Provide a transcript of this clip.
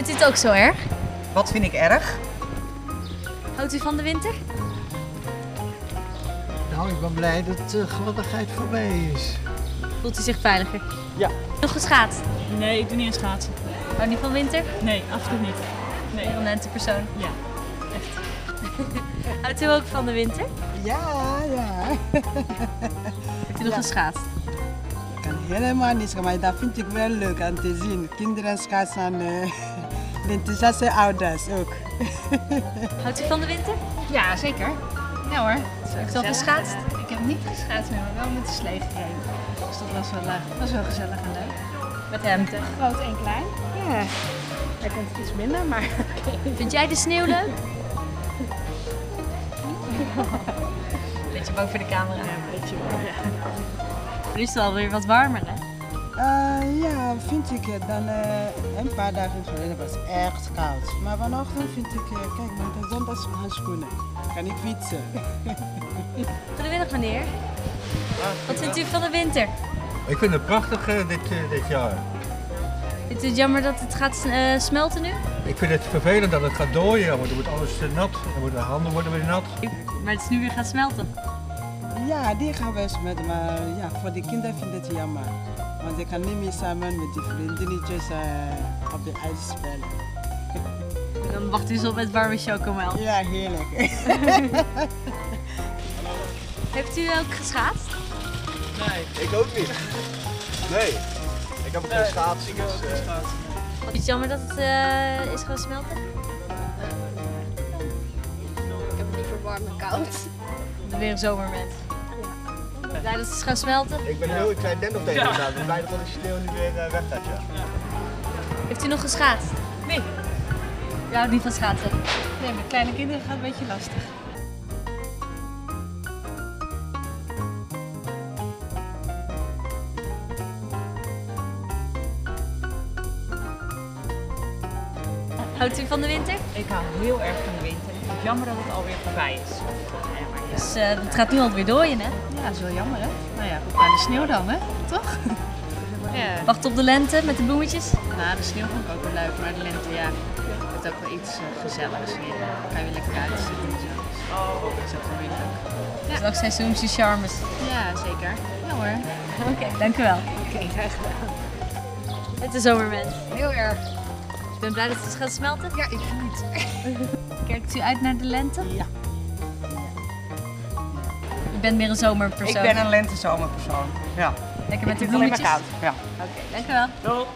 Vindt u het ook zo erg? Wat vind ik erg? Houdt u van de winter? Nou, ik ben blij dat de gladdigheid voorbij is. Voelt u zich veiliger? Ja. Nog geschaatst? Nee, ik doe niet aan schaatsen. Houdt niet van winter? Nee, absoluut niet. Nee. Een lentepersoon. Ja. Houdt u ook van de winter? Ja, ja. Heeft u nog geschaatst? Ik kan helemaal niets, maar dat vind ik wel leuk aan te zien. Kinderen schaatsen, uh, de enthousiaste ouders ook. Houdt u van de winter? Ja, zeker. Ja hoor. Heeft u al geschaatst? Ik heb niet geschaatst, maar wel met de slee gereden. Dus dat was wel, uh, was wel gezellig en leuk. Met hem. Groot en klein. Ja. Hij het iets minder, maar Vind jij de sneeuw leuk? Beetje bang voor de camera. Ja, een beetje wel, ja. Nu is het alweer wat warmer, hè? Uh, ja, vind ik het. Dan uh, een paar dagen geleden was het echt koud. Maar vanochtend vind ik, uh, kijk, met de zondagshandschoenen kan ik fietsen. Goedemiddag meneer. Wat vindt u van de winter? Ik vind het prachtig uh, dit, dit jaar. Vindt u het jammer dat het gaat smelten nu? Ik vind het vervelend dat het gaat dooien, want dan wordt alles nat. Dan worden de handen worden weer nat. Maar het is nu weer gaan smelten. Ja, die gaan we smelten, maar ja, voor de kinderen vind ik het jammer. Want ik kan niet meer samen met die vriendinnetjes uh, op de ijs spelen. Dan wacht u zo met warme chocomel. Ja, heerlijk. Heeft u ook geschaatst? Nee, ik ook niet. Nee, ik heb geen schaatsen. Ik geen schaatsen. Is het jammer dat het uh, is gaan smelten? Ik heb het liever warm en koud. Weer een zomermens. Blij dat het is gaan smelten? Ik ben heel klein den op tegen ja. Ik ben blij dat de sneeuw nu weer uh, weg gaat. Ja. Ja. Heeft u nog geschaatst? Nee. Ja, houdt niet van schaatsen? Nee, met kleine kinderen gaat het een beetje lastig. Houdt u van de winter? Ik hou heel erg van de winter. Ik vind het jammer dat het alweer voorbij is. Ja, maar ja. Dus uh, het gaat nu alweer dooien, hè? Ja, dat is wel jammer, hè? Nou ja, goed naar de sneeuw dan, hè? Toch? ja. Wacht op de lente met de bloemetjes? Nou, de sneeuw vond ik ook wel leuk, maar de lente, ja, het is ook wel iets uh, gezelligs weer. Dan kan je lekker buiten zitten en zo. Oh, dat is ook wel weer leuk. Ja. Dus ook seizoensje charmes. Ja, zeker. Ja hoor. Oké, okay, dank u wel. Oké, okay, graag gedaan. Het is zomermens. Heel erg. Ik ben blij dat het gaat smelten. Ja, ik niet. Kijkt u uit naar de lente? Ja. U bent meer een zomerpersoon? Ik ben een lente-zomerpersoon. Ja. Lekker met de ik bloemetjes? alleen maar koud. Ja. Oké, okay, dank u wel. Doei.